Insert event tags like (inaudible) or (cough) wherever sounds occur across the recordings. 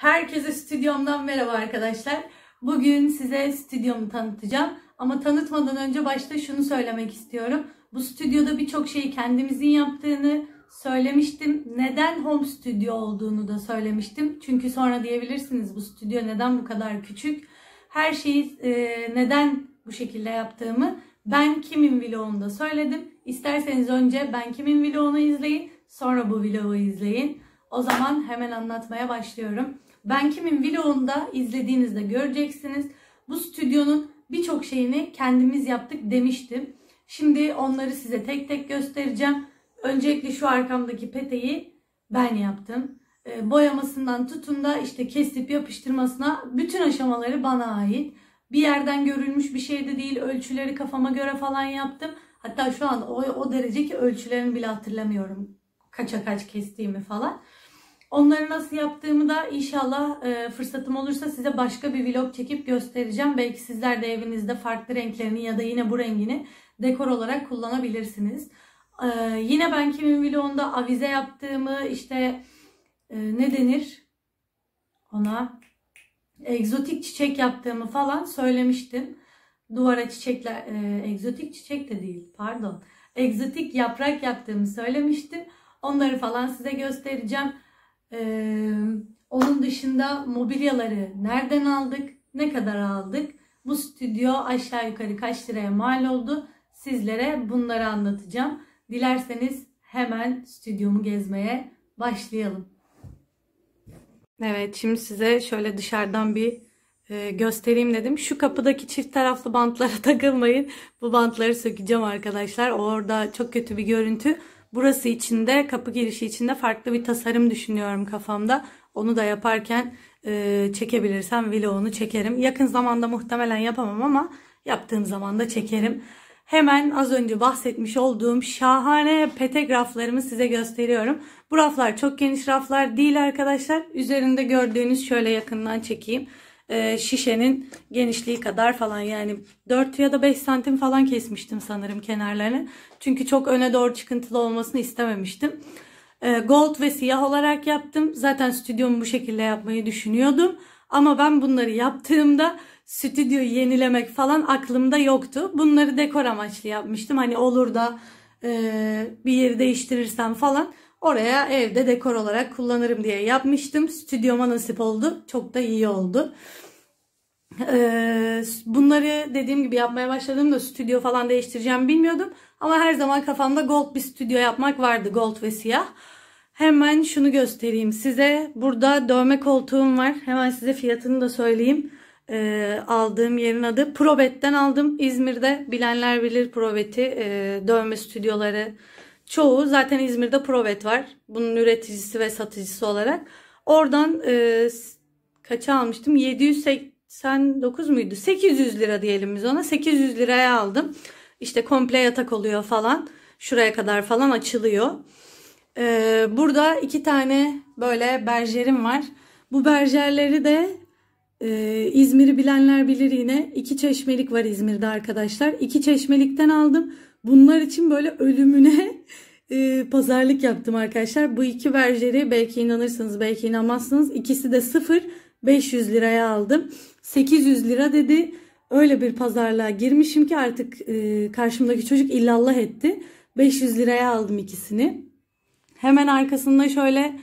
Herkese stüdyomdan merhaba arkadaşlar. Bugün size stüdyomu tanıtacağım. Ama tanıtmadan önce başta şunu söylemek istiyorum. Bu stüdyoda birçok şeyi kendimizin yaptığını söylemiştim. Neden home stüdyo olduğunu da söylemiştim. Çünkü sonra diyebilirsiniz bu stüdyo neden bu kadar küçük? Her şeyi e, neden bu şekilde yaptığımı ben kimin vlogunda söyledim. İsterseniz önce ben kimin vlogunu izleyin. Sonra bu vlogu izleyin. O zaman hemen anlatmaya başlıyorum. Ben kimin vlogunda izlediğinizde göreceksiniz. Bu stüdyonun birçok şeyini kendimiz yaptık demiştim. Şimdi onları size tek tek göstereceğim. Öncelikle şu arkamdaki peteği ben yaptım. E, boyamasından tutun da işte kesip yapıştırmasına bütün aşamaları bana ait. Bir yerden görülmüş bir şey de değil. Ölçüleri kafama göre falan yaptım. Hatta şu an o, o derece ki ölçülerini bile hatırlamıyorum. Kaça kaç kestiğimi falan. Onları nasıl yaptığımı da inşallah e, fırsatım olursa size başka bir vlog çekip göstereceğim. Belki sizler de evinizde farklı renklerini ya da yine bu rengini dekor olarak kullanabilirsiniz. E, yine ben kimin vlogunda avize yaptığımı işte e, ne denir ona egzotik çiçek yaptığımı falan söylemiştim. Duvara çiçekler, e, egzotik çiçek de değil pardon. Egzotik yaprak yaptığımı söylemiştim. Onları falan size göstereceğim. Ee, onun dışında mobilyaları nereden aldık, ne kadar aldık, bu stüdyo aşağı yukarı kaç liraya mal oldu sizlere bunları anlatacağım. Dilerseniz hemen stüdyomu gezmeye başlayalım. Evet şimdi size şöyle dışarıdan bir e, göstereyim dedim. Şu kapıdaki çift taraflı bantlara (laughs) takılmayın. Bu bantları sökeceğim arkadaşlar. Orada çok kötü bir görüntü. Burası içinde kapı girişi içinde farklı bir tasarım düşünüyorum kafamda. Onu da yaparken e, çekebilirsem vlogunu çekerim. Yakın zamanda muhtemelen yapamam ama yaptığım zaman da çekerim. Hemen az önce bahsetmiş olduğum şahane petek raflarımı size gösteriyorum. Bu raflar çok geniş raflar değil arkadaşlar. Üzerinde gördüğünüz şöyle yakından çekeyim. Ee, şişenin genişliği kadar falan yani 4 ya da 5 santim falan kesmiştim sanırım kenarlarını. Çünkü çok öne doğru çıkıntılı olmasını istememiştim. Ee, gold ve siyah olarak yaptım. Zaten stüdyomu bu şekilde yapmayı düşünüyordum. Ama ben bunları yaptığımda stüdyoyu yenilemek falan aklımda yoktu. Bunları dekor amaçlı yapmıştım. Hani olur da e, bir yeri değiştirirsem falan oraya evde dekor olarak kullanırım diye yapmıştım. Stüdyoma nasip oldu. Çok da iyi oldu. Ee, bunları dediğim gibi yapmaya başladığımda stüdyo falan değiştireceğim bilmiyordum. Ama her zaman kafamda gold bir stüdyo yapmak vardı. Gold ve siyah. Hemen şunu göstereyim size. Burada dövme koltuğum var. Hemen size fiyatını da söyleyeyim. Ee, aldığım yerin adı Probet'ten aldım. İzmir'de bilenler bilir Probet'i. Ee, dövme stüdyoları çoğu zaten İzmir'de Probet var. Bunun üreticisi ve satıcısı olarak. Oradan e, kaça almıştım? 789 muydu? 800 lira diyelim biz ona. 800 liraya aldım. İşte komple yatak oluyor falan. Şuraya kadar falan açılıyor. Ee, burada iki tane böyle berjerim var. Bu berjerleri de e, İzmir'i bilenler bilir yine. İki çeşmelik var İzmir'de arkadaşlar. İki çeşmelikten aldım. Bunlar için böyle ölümüne e, pazarlık yaptım arkadaşlar. Bu iki berjeri belki inanırsınız belki inanmazsınız. İkisi de sıfır 500 liraya aldım. 800 lira dedi. Öyle bir pazarlığa girmişim ki artık e, karşımdaki çocuk illallah etti. 500 liraya aldım ikisini. Hemen arkasında şöyle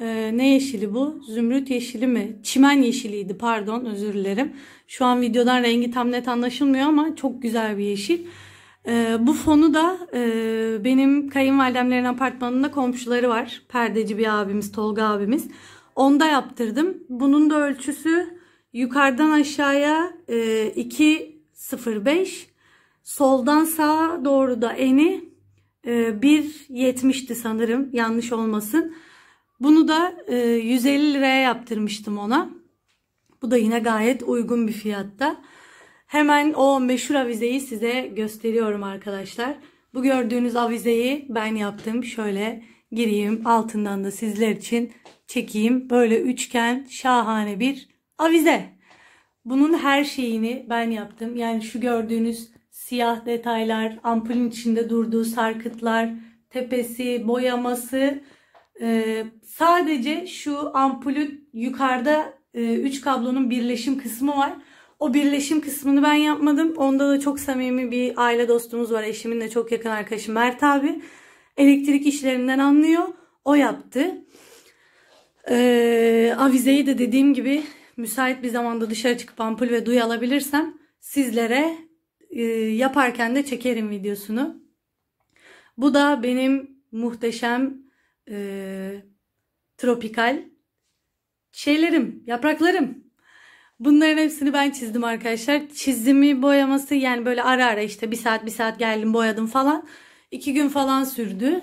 e, ne yeşili bu? Zümrüt yeşili mi? Çimen yeşiliydi pardon özür dilerim. Şu an videodan rengi tam net anlaşılmıyor ama çok güzel bir yeşil. E, bu fonu da e, benim kayınvalidemlerin apartmanında komşuları var. Perdeci bir abimiz Tolga abimiz. Onda yaptırdım. Bunun da ölçüsü yukarıdan aşağıya e, 2.05 soldan sağa doğru da eni e, 1.70'ti sanırım yanlış olmasın. Bunu da e, 150 liraya yaptırmıştım ona. Bu da yine gayet uygun bir fiyatta. Hemen o meşhur avizeyi size gösteriyorum arkadaşlar. Bu gördüğünüz avizeyi ben yaptım. Şöyle gireyim altından da sizler için çekeyim. Böyle üçgen şahane bir avize. Bunun her şeyini ben yaptım. Yani şu gördüğünüz siyah detaylar, ampulün içinde durduğu sarkıtlar, tepesi, boyaması Ee, sadece şu ampulün yukarıda 3 e, kablonun birleşim kısmı var. O birleşim kısmını ben yapmadım. Onda da çok samimi bir aile dostumuz var. Eşimin de çok yakın arkadaşı Mert abi. Elektrik işlerinden anlıyor. O yaptı. Ee, avizeyi de dediğim gibi müsait bir zamanda dışarı çıkıp ampul ve duy alabilirsem sizlere e, yaparken de çekerim videosunu. Bu da benim muhteşem e, tropikal şeylerim, yapraklarım. Bunların hepsini ben çizdim arkadaşlar. Çizimi boyaması yani böyle ara ara işte bir saat bir saat geldim boyadım falan. İki gün falan sürdü.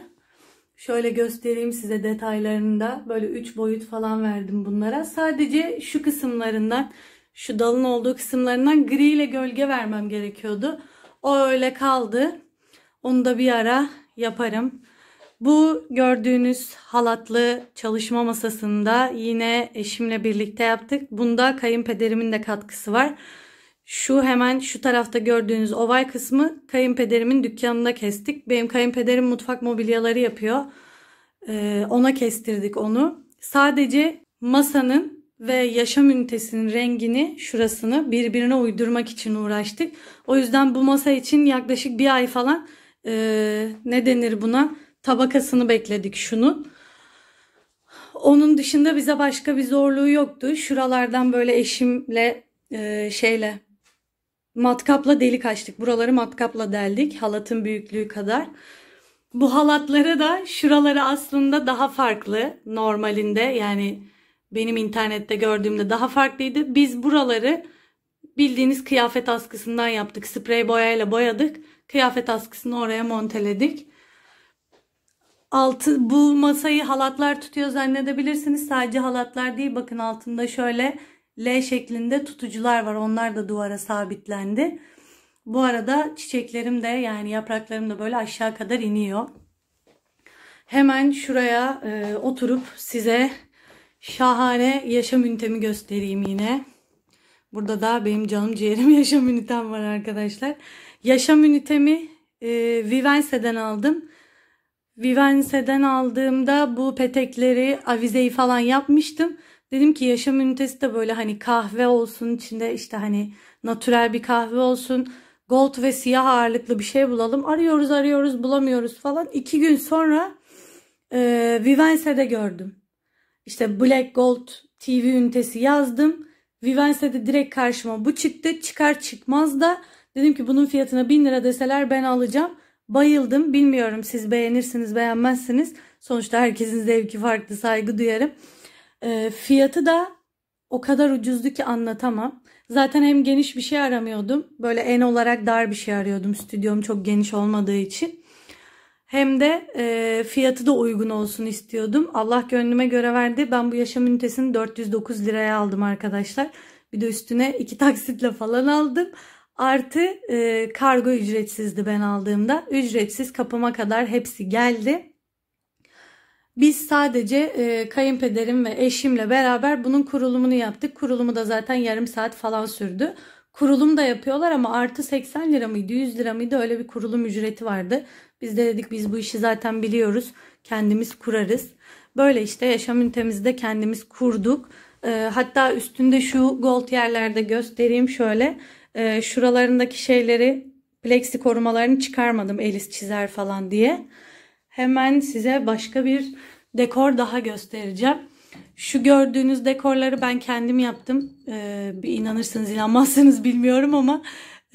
Şöyle göstereyim size detaylarını da. Böyle 3 boyut falan verdim bunlara. Sadece şu kısımlarından, şu dalın olduğu kısımlarından gri ile gölge vermem gerekiyordu. O öyle kaldı. Onu da bir ara yaparım. Bu gördüğünüz halatlı çalışma masasında yine eşimle birlikte yaptık. Bunda kayınpederimin de katkısı var. Şu hemen şu tarafta gördüğünüz oval kısmı kayınpederimin dükkanında kestik. Benim kayınpederim mutfak mobilyaları yapıyor. Ee, ona kestirdik onu. Sadece masanın ve yaşam ünitesinin rengini şurasını birbirine uydurmak için uğraştık. O yüzden bu masa için yaklaşık bir ay falan e, ne denir buna tabakasını bekledik şunun. Onun dışında bize başka bir zorluğu yoktu. Şuralardan böyle eşimle e, şeyle matkapla delik açtık. Buraları matkapla deldik. Halatın büyüklüğü kadar. Bu halatları da şuraları aslında daha farklı normalinde yani benim internette gördüğümde daha farklıydı. Biz buraları bildiğiniz kıyafet askısından yaptık. Sprey boyayla boyadık. Kıyafet askısını oraya monteledik. Altı bu masayı halatlar tutuyor zannedebilirsiniz. Sadece halatlar değil. Bakın altında şöyle L şeklinde tutucular var. Onlar da duvara sabitlendi. Bu arada çiçeklerim de yani yapraklarım da böyle aşağı kadar iniyor. Hemen şuraya e, oturup size şahane yaşam ünitemi göstereyim yine. Burada da benim canım ciğerim (laughs) yaşam ünitem var arkadaşlar. Yaşam ünitemi e, Vivense'den aldım. Vivense'den aldığımda bu petekleri, avizeyi falan yapmıştım. Dedim ki yaşam ünitesi de böyle hani kahve olsun içinde işte hani natürel bir kahve olsun. Gold ve siyah ağırlıklı bir şey bulalım. Arıyoruz arıyoruz bulamıyoruz falan. İki gün sonra e, Vivense'de gördüm. İşte Black Gold TV ünitesi yazdım. Vivense'de direkt karşıma bu çıktı. Çıkar çıkmaz da dedim ki bunun fiyatına 1000 lira deseler ben alacağım. Bayıldım. Bilmiyorum siz beğenirsiniz beğenmezsiniz. Sonuçta herkesin zevki farklı saygı duyarım. E, fiyatı da o kadar ucuzdu ki anlatamam. Zaten hem geniş bir şey aramıyordum. Böyle en olarak dar bir şey arıyordum. Stüdyom çok geniş olmadığı için. Hem de e, fiyatı da uygun olsun istiyordum. Allah gönlüme göre verdi. Ben bu yaşam ünitesini 409 liraya aldım arkadaşlar. Bir de üstüne iki taksitle falan aldım. Artı e, kargo ücretsizdi ben aldığımda. Ücretsiz kapıma kadar hepsi geldi. Biz sadece e, kayınpederim ve eşimle beraber bunun kurulumunu yaptık. Kurulumu da zaten yarım saat falan sürdü. Kurulum da yapıyorlar ama artı 80 lira mıydı 100 lira mıydı öyle bir kurulum ücreti vardı. Biz de dedik biz bu işi zaten biliyoruz kendimiz kurarız. Böyle işte yaşam ünitemizi de kendimiz kurduk. E, hatta üstünde şu gold yerlerde göstereyim şöyle. E, şuralarındaki şeyleri plexi korumalarını çıkarmadım Elis çizer falan diye. Hemen size başka bir dekor daha göstereceğim. Şu gördüğünüz dekorları ben kendim yaptım. Ee, inanırsınız inanmazsınız bilmiyorum ama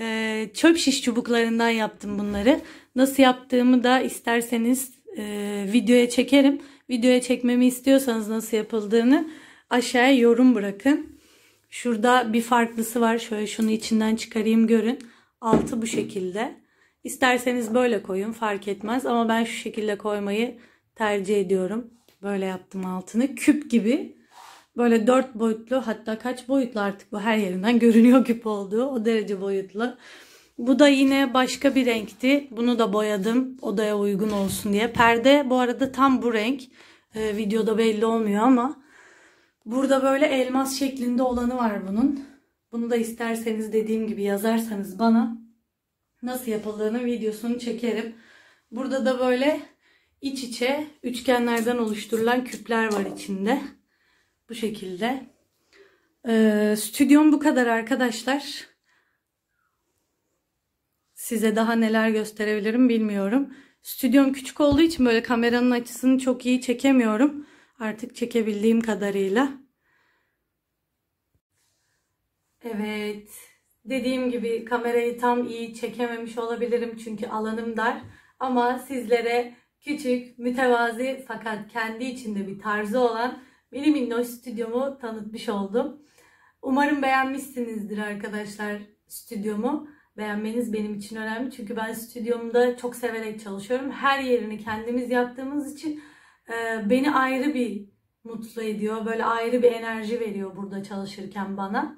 e, çöp şiş çubuklarından yaptım bunları. Nasıl yaptığımı da isterseniz e, videoya çekerim. Videoya çekmemi istiyorsanız nasıl yapıldığını aşağıya yorum bırakın. Şurada bir farklısı var. Şöyle şunu içinden çıkarayım görün. Altı bu şekilde. İsterseniz böyle koyun fark etmez ama ben şu şekilde koymayı tercih ediyorum. Böyle yaptım altını. Küp gibi. Böyle dört boyutlu hatta kaç boyutlu artık bu her yerinden (laughs) görünüyor küp olduğu. O derece boyutlu. Bu da yine başka bir renkti. Bunu da boyadım odaya uygun olsun diye. Perde bu arada tam bu renk. Ee, videoda belli olmuyor ama. Burada böyle elmas şeklinde olanı var bunun. Bunu da isterseniz dediğim gibi yazarsanız bana nasıl yapıldığını videosunu çekerim. Burada da böyle iç içe üçgenlerden oluşturulan küpler var içinde. Bu şekilde. Ee, stüdyom bu kadar arkadaşlar. Size daha neler gösterebilirim bilmiyorum. Stüdyom küçük olduğu için böyle kameranın açısını çok iyi çekemiyorum. Artık çekebildiğim kadarıyla. Evet. Dediğim gibi kamerayı tam iyi çekememiş olabilirim çünkü alanım dar. Ama sizlere küçük, mütevazi fakat kendi içinde bir tarzı olan mini minnoş stüdyomu tanıtmış oldum. Umarım beğenmişsinizdir arkadaşlar stüdyomu. Beğenmeniz benim için önemli çünkü ben stüdyomda çok severek çalışıyorum. Her yerini kendimiz yaptığımız için beni ayrı bir mutlu ediyor. Böyle ayrı bir enerji veriyor burada çalışırken bana.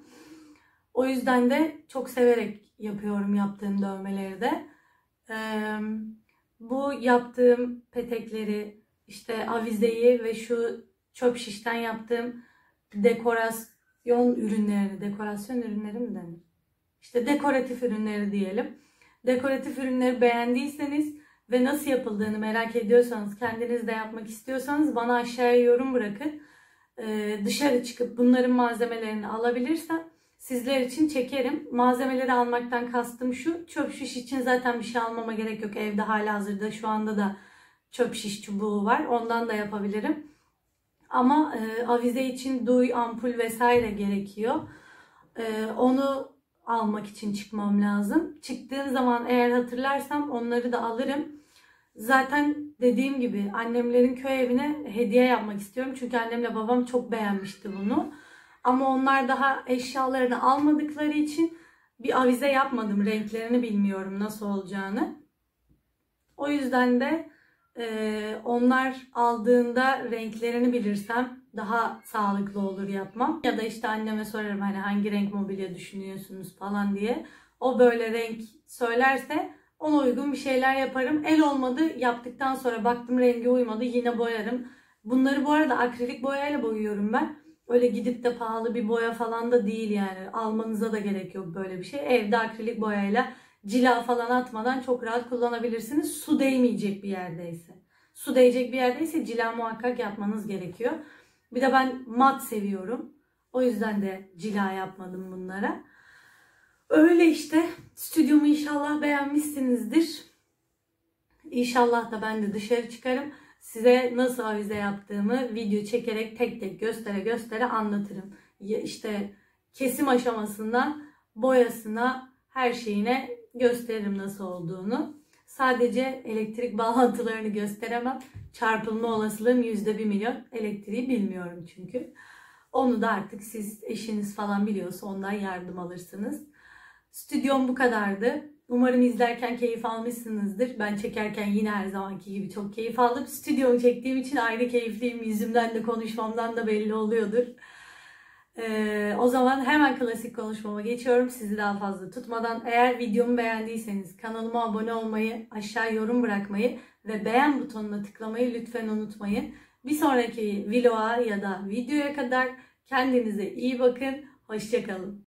O yüzden de çok severek yapıyorum yaptığım dövmeleri de. E, bu yaptığım petekleri, işte avizeyi ve şu çöp şişten yaptığım dekorasyon ürünleri, dekorasyon ürünleri mi denir? İşte dekoratif ürünleri diyelim. Dekoratif ürünleri beğendiyseniz ve nasıl yapıldığını merak ediyorsanız, kendiniz de yapmak istiyorsanız bana aşağıya yorum bırakın. Ee, dışarı çıkıp bunların malzemelerini alabilirsem sizler için çekerim. Malzemeleri almaktan kastım şu. Çöp şiş için zaten bir şey almama gerek yok. Evde hala hazırda şu anda da çöp şiş çubuğu var. Ondan da yapabilirim. Ama e, avize için duy, ampul vesaire gerekiyor. E, onu almak için çıkmam lazım. Çıktığım zaman eğer hatırlarsam onları da alırım. Zaten dediğim gibi annemlerin köy evine hediye yapmak istiyorum. Çünkü annemle babam çok beğenmişti bunu. Ama onlar daha eşyalarını almadıkları için bir avize yapmadım. Renklerini bilmiyorum nasıl olacağını. O yüzden de e, onlar aldığında renklerini bilirsem daha sağlıklı olur yapmam. Ya da işte anneme sorarım hani hangi renk mobilya düşünüyorsunuz falan diye. O böyle renk söylerse ona uygun bir şeyler yaparım. El olmadı yaptıktan sonra baktım rengi uymadı yine boyarım. Bunları bu arada akrilik boyayla boyuyorum ben. Öyle gidip de pahalı bir boya falan da değil yani. Almanıza da gerek yok böyle bir şey. Evde akrilik boyayla cila falan atmadan çok rahat kullanabilirsiniz. Su değmeyecek bir yerdeyse. Su değecek bir yerdeyse cila muhakkak yapmanız gerekiyor. Bir de ben mat seviyorum. O yüzden de cila yapmadım bunlara. Öyle işte. Stüdyomu inşallah beğenmişsinizdir. İnşallah da ben de dışarı çıkarım. Size nasıl avize yaptığımı video çekerek tek tek göstere göstere anlatırım. İşte kesim aşamasından boyasına her şeyine gösteririm nasıl olduğunu. Sadece elektrik (laughs) bağlantılarını gösteremem. Çarpılma olasılığım %1 milyon. Elektriği bilmiyorum çünkü. Onu da artık siz eşiniz falan biliyorsa ondan yardım alırsınız. Stüdyom bu kadardı. Umarım izlerken keyif almışsınızdır. Ben çekerken yine her zamanki gibi çok keyif aldım. Stüdyomu çektiğim için ayrı keyifliyim. Yüzümden de konuşmamdan da belli oluyordur. Ee, o zaman hemen klasik konuşmama geçiyorum. Sizi daha fazla tutmadan. Eğer videomu beğendiyseniz kanalıma abone olmayı, aşağı yorum bırakmayı ve beğen butonuna tıklamayı lütfen unutmayın. Bir sonraki vloga ya da videoya kadar kendinize iyi bakın. Hoşçakalın.